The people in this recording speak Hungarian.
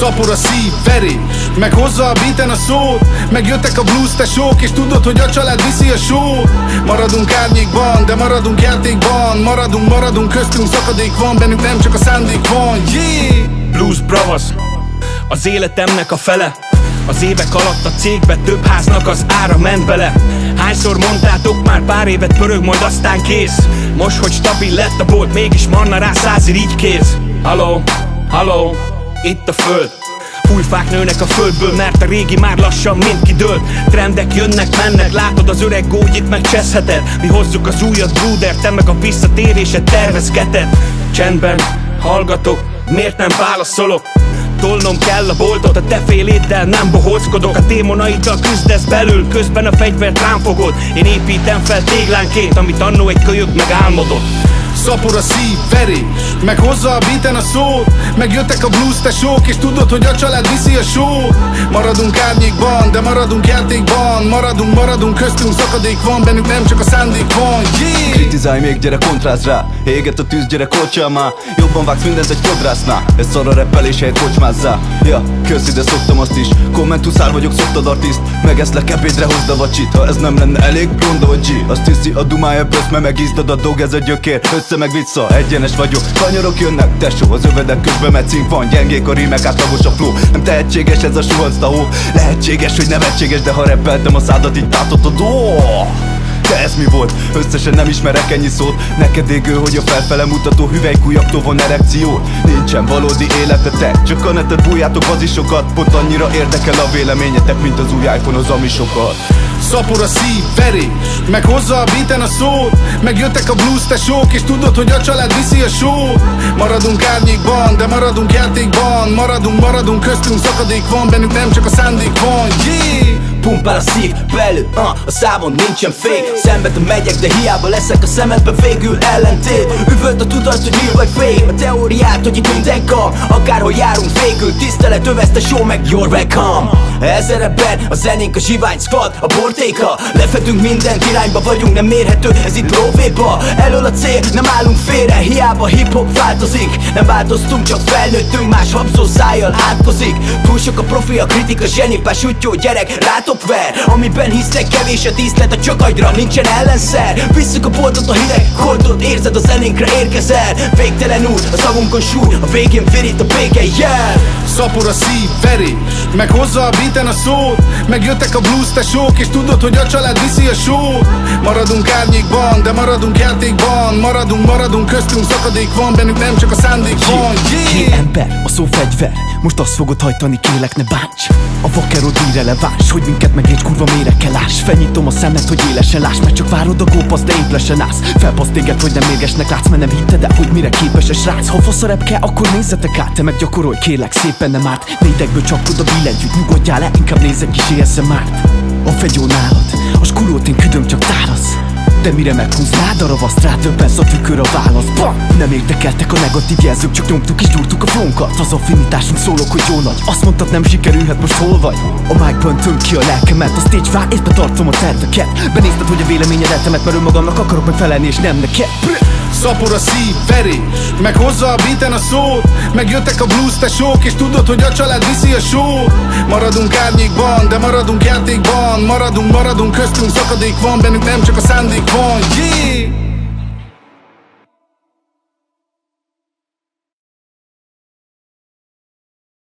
Szapor a szív, verés Meg hozza a beaten a szót. Megjöttek a blues tesók És tudod, hogy a család viszi a sót. Maradunk árnyékban, de maradunk játékban. Maradunk, maradunk, köztünk szakadék van Bennünk nem csak a szándék van, yeah! Blues Brothers Az életemnek a fele. Az évek alatt a cégbe több háznak az ára ment bele. Hányszor mondtátok már pár évet pörög, majd aztán kész. Most, hogy stabil lett a bolt, mégis manna rá százir így kéz. Haló, haló, itt a föld. Új fák nőnek a földből, mert a régi már lassan mind kidőlt Trendek jönnek, mennek, látod az öreg gógyit megcseszheted. Mi hozzuk az újat, Bruder, te meg a visszatéréset tervezgeted. Csendben hallgatok, miért nem válaszolok? Tolnom kell a boltot, a te féléddel nem bohózkodok A démonaiddal küzdesz belül, közben a fegyvert rám fogod. Én építem fel téglánként, amit annó egy kölyök megálmodott Szapor a szív, verés Meg hozza a beaten a szót. Megjöttek a blues tesók És tudod, hogy a család viszi a sót. Maradunk árnyékban, de maradunk játékban. Maradunk, maradunk, köztünk szakadék van. Bennünk nem csak a szándék van, yeah! Kritizálj még, gyere kontráz rá. Éget a tűz, gyere kocsa már. Jobban vágsz mindent egy fodrásznál Ez szar a reppelés helyett kocsmázzá. Ja, köszi, de szoktam azt is. Kommentuszár vagyok, szoktad artiszt Megeszlek ebédre, hozd a vacsit. Ha ez nem lenne elég, ronda vagy G. Azt hiszi a dumája bösz, mert megíztad a dog, ez a gyökér. Össze meg vissza, egyenes vagyok. Kanyarok jönnek, tesó, az övedek közben metszink van. Gyengék a rímek, átlagos a flow. Nem tehetséges ez a suhanc tahó Lehetséges, hogy nevetséges, de ha reppeltem a szádat így tátotod oh! De ez mi volt? Összesen nem ismerek ennyi szót. Neked égő, hogy a felfele mutató hüvelykújaktól van erekciót. Nincsen valódi életetek Csak a netet bújjátok sokat Pont annyira érdekel a véleményetek Mint az új iPhone az amisokat. Szapor a szív, verés Meg hozza a beaten a szót. Megjöttek a blues tesók És tudod, hogy a család viszi a sót. Maradunk árnyékban, de maradunk játékban. Maradunk, maradunk, köztünk szakadék van Bennünk nem csak a szándék van, yeah! Pumpál a szív belül, uh, a számon nincsen fék. Szembe megyek, de hiába leszek a szemedbe végül ellentét Üvölt a tudat, hogy mi vagy fém A teóriát, hogy itt minden kam Akárhol járunk végül, tisztelet övezte show meg you're welcome Ezer ebben a zenénk a zsivány squad, a portéka Lefedünk minden irányba vagyunk, nem mérhető, ez itt lóvéba. Elől a cél, nem állunk félre, hiába hip-hop változik. Nem változtunk, csak felnőttünk, más habzó szájjal átkozik. Túl sok a profi, a kritika, zsenipás, útjó gyerek, rátok ver Amiben hisznek, kevés a díszlet, a csakagyra nincsen ellenszer. Visszük a boltot, a hideg koldot, érzed a zenénkre érkezel. Végtelen út, a szavunkon súly, a végén virít a béke jel. Szapor a szív, verés Meg hozza a beaten a szót. Megjöttek a blues tesók És tudod, hogy a család viszi a sót. Maradunk árnyékban, de maradunk játékban. Maradunk, maradunk, köztünk szakadék van Bennünk nem csak a szándék van, yeah! ember, a szó fegyver Most azt fogod hajtani, kélek ne bánts. A vakerod irreleváns, hogy minket megérts kurva mére kell ás Fenyítom a szemet, hogy élesen láss Mert csak várod a gópasz, de éplesen állsz. Felpasz téged, hogy nem mérgesnek látsz Mert nem hitted el, hogy mire képes a srác Ha fasz a kell, akkor nézzetek át Te meg gyakorolj, kélek szépen nem árt. Nédekből csak oda billentyűt, nyugodjál le Inkább nézek is ASMR-t A fegyó nálad, a skulót én küdöm csak tárasz de mire meghúz? Rád a ravaszt, rá többen a tükör a válasz. Bam! Nem érdekeltek a negatív jelzők, csak nyomtuk és gyúrtuk a flónkat Az affinitásunk szólok, hogy jó nagy. Azt mondtad nem sikerülhet, most hol vagy? A mic töm ki a lelkemet, a stage vár, éppen tartom a terveket. Benézted, hogy a véleményed eltemet, mert önmagamnak akarok megfelelni és nem neked Szapor a szív, verés Meg hozza a beaten a szót. Megjöttek a blues tesók És tudod, hogy a család viszi a sót. Maradunk árnyékban, de maradunk játékban. Maradunk, maradunk, köztünk szakadék van. Bennünk nem csak a szándék van, yeah!